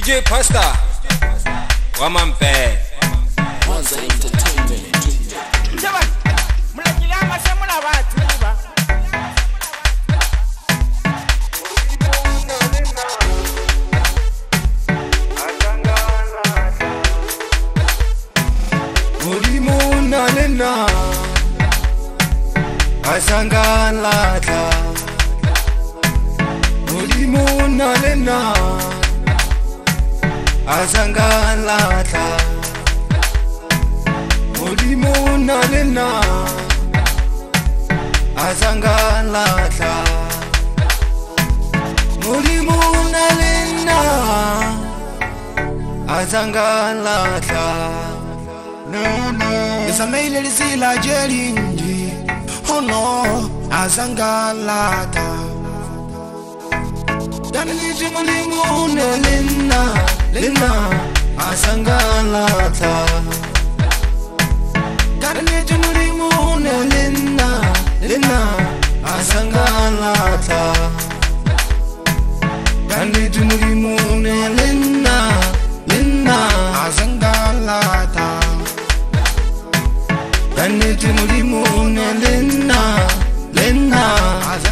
DJ Pasta. Waman Bad. Wanza Entertainment. Jaman, mula kila masha mula watu. Nalina Asangan lata Mulimu nalina azangalatla modimo na le na azangalatla modimo na le na azangalatla esamaile lesela je lindi ono oh, azangalata danelete modimo na le na lina asangala ta karne junuri mune lina lina asangala ta karne junuri mune lina lina asangala ta karne junuri mune lina lina asangala ta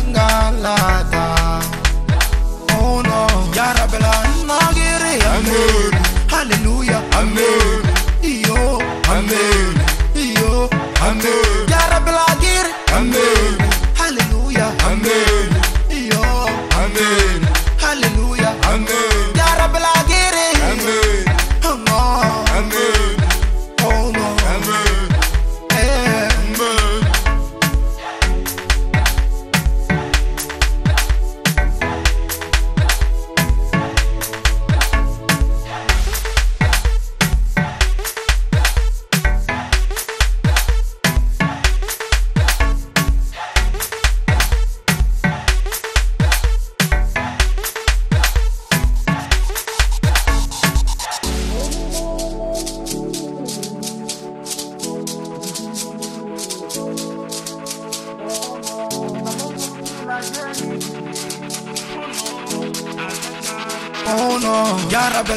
Oh no, Ya Rabbi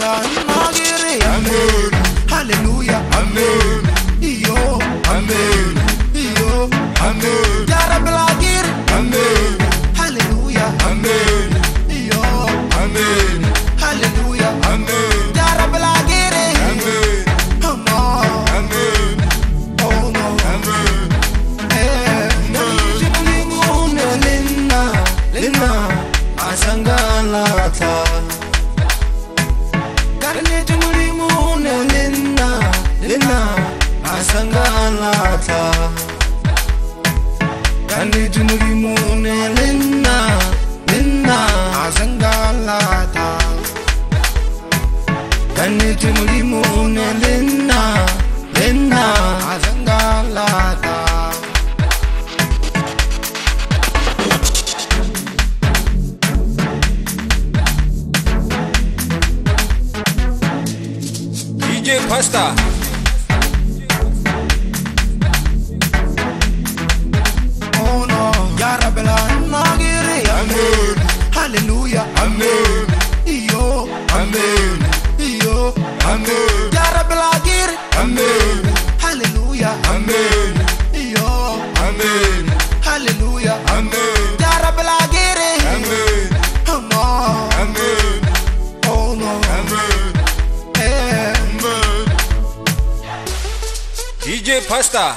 Amen. Hallelujah. Amen. Yo. Amen. mata Kani junuri mu ne linna linna a zanga lata Kani junuri mu ne linna linna a zanga lata DJ Costa Pasta.